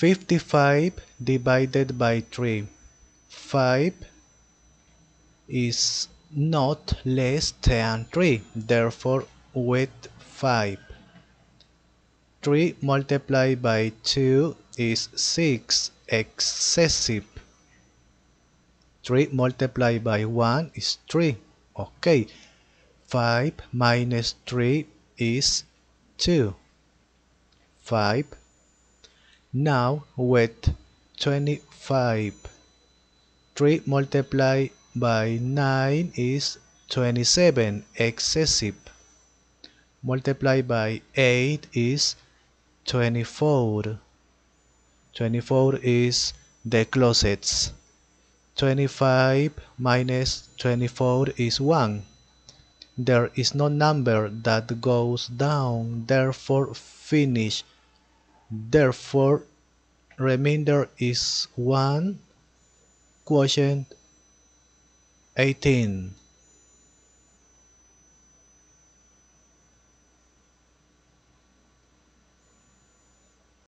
55 divided by 3. 5 is not less than 3, therefore with 5. 3 multiplied by 2 is 6, excessive. 3 multiplied by 1 is 3. Okay. 5 minus 3 is 2. 5. Now with 25. 3 multiplied by 9 is 27, excessive. Multiplied by 8 is 24. 24 is the closets. 25 minus 24 is 1. There is no number that goes down, therefore finish. Therefore, remainder is 1 quotient 18.